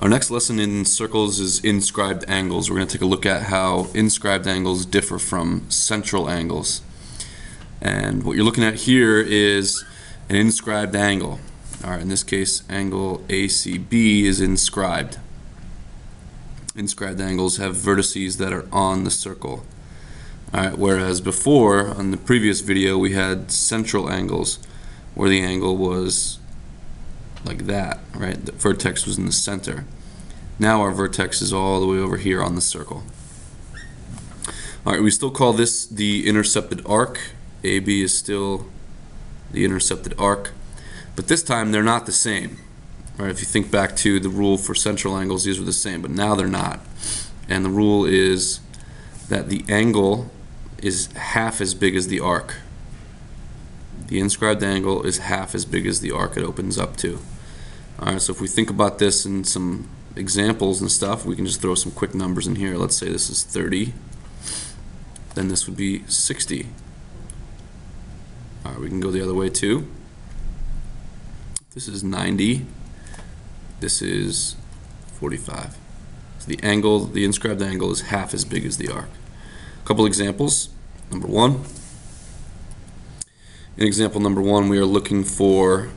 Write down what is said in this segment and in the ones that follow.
Our next lesson in circles is inscribed angles. We're going to take a look at how inscribed angles differ from central angles. And what you're looking at here is an inscribed angle. All right, in this case, angle ACB is inscribed. Inscribed angles have vertices that are on the circle. All right, whereas before, on the previous video, we had central angles where the angle was like that, right? The vertex was in the center. Now our vertex is all the way over here on the circle. All right, we still call this the intercepted arc. AB is still the intercepted arc, but this time they're not the same. Right? If you think back to the rule for central angles, these were the same, but now they're not. And the rule is that the angle is half as big as the arc. The inscribed angle is half as big as the arc it opens up to. Alright, so if we think about this in some examples and stuff, we can just throw some quick numbers in here. Let's say this is 30, then this would be 60. Alright, we can go the other way too. This is 90, this is 45. So the angle, the inscribed angle is half as big as the arc. A couple examples. Number one. In example number one, we are looking for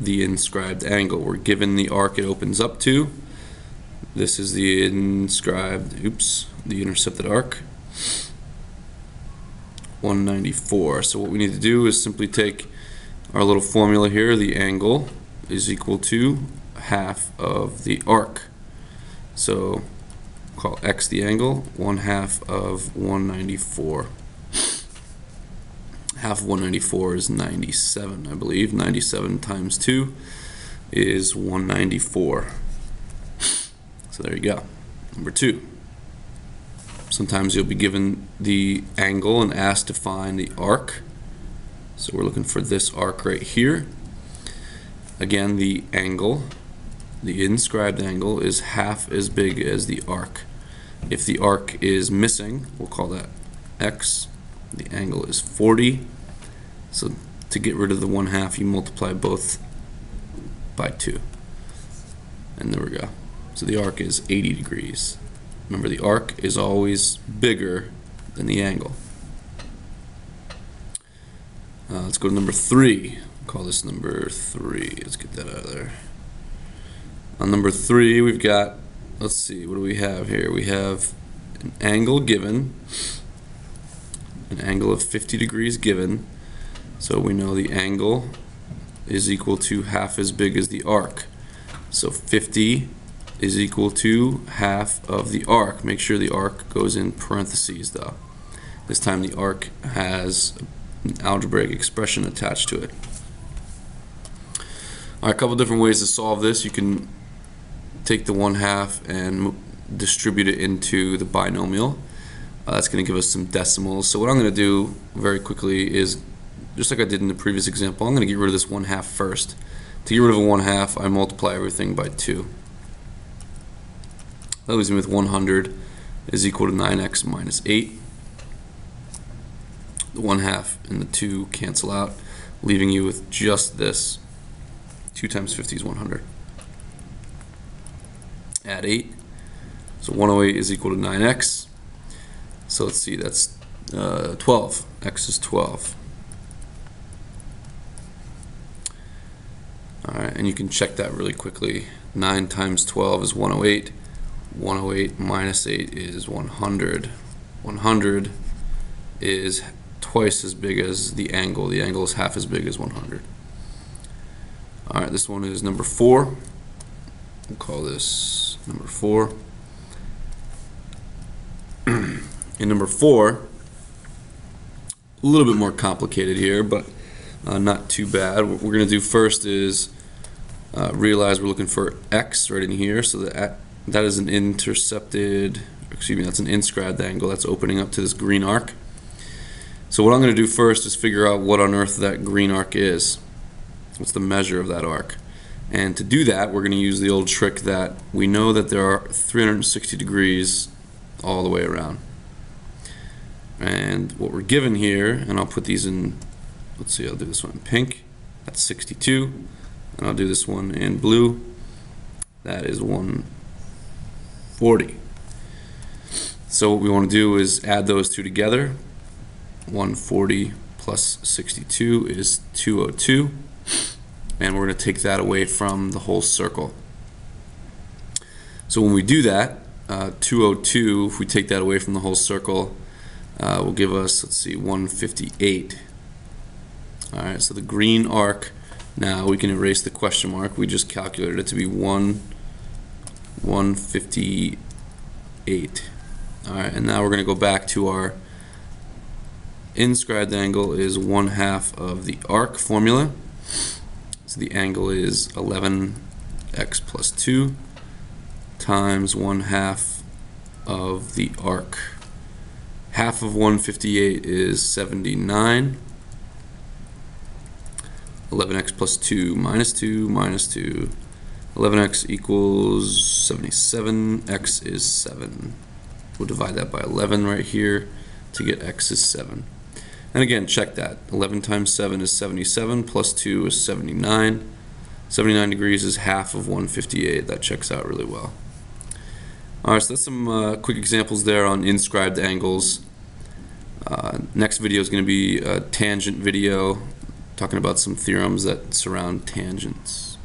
the inscribed angle. We're given the arc it opens up to. This is the inscribed, oops, the intercepted arc. 194. So what we need to do is simply take our little formula here, the angle is equal to half of the arc. So call x the angle, one half of 194 half of 194 is 97, I believe. 97 times 2 is 194. So there you go. Number two. Sometimes you'll be given the angle and asked to find the arc. So we're looking for this arc right here. Again, the angle, the inscribed angle, is half as big as the arc. If the arc is missing, we'll call that x. The angle is 40 so to get rid of the 1 half, you multiply both by 2. And there we go. So the arc is 80 degrees. Remember, the arc is always bigger than the angle. Uh, let's go to number 3. Call this number 3. Let's get that out of there. On number 3, we've got, let's see, what do we have here? We have an angle given, an angle of 50 degrees given, so we know the angle is equal to half as big as the arc. So 50 is equal to half of the arc. Make sure the arc goes in parentheses though. This time the arc has an algebraic expression attached to it. A couple different ways to solve this. You can take the one half and distribute it into the binomial. Uh, that's going to give us some decimals. So what I'm going to do very quickly is just like I did in the previous example, I'm going to get rid of this 1 half first. To get rid of a 1 half, I multiply everything by 2. That leaves me with 100 is equal to 9x minus 8. The 1 half and the 2 cancel out, leaving you with just this. 2 times 50 is 100. Add 8. So 108 is equal to 9x. So let's see, that's uh, 12. x is 12. Alright, and you can check that really quickly. 9 times 12 is 108. 108 minus 8 is 100. 100 is twice as big as the angle. The angle is half as big as 100. Alright, this one is number 4. We'll call this number 4. In number 4, a little bit more complicated here, but uh, not too bad. What we're going to do first is uh, realize we're looking for x right in here, so that that is an intercepted, excuse me, that's an inscribed angle that's opening up to this green arc. So what I'm going to do first is figure out what on earth that green arc is. What's the measure of that arc? And to do that, we're going to use the old trick that we know that there are 360 degrees all the way around. And what we're given here, and I'll put these in, let's see, I'll do this one in pink, that's 62 and I'll do this one in blue that is 140. So what we want to do is add those two together. 140 plus 62 is 202. And we're going to take that away from the whole circle. So when we do that, uh, 202, if we take that away from the whole circle, uh, will give us, let's see, 158. All right, so the green arc, now we can erase the question mark. We just calculated it to be 1, 158. All right, and now we're going to go back to our inscribed angle is 1 half of the arc formula. So the angle is 11x plus 2 times 1 half of the arc. Half of 158 is 79. 11x plus 2 minus 2 minus 2. 11x equals 77. x is 7. We'll divide that by 11 right here to get x is 7. And again, check that. 11 times 7 is 77, plus 2 is 79. 79 degrees is half of 158. That checks out really well. All right, so that's some uh, quick examples there on inscribed angles. Uh, next video is going to be a tangent video, talking about some theorems that surround tangents.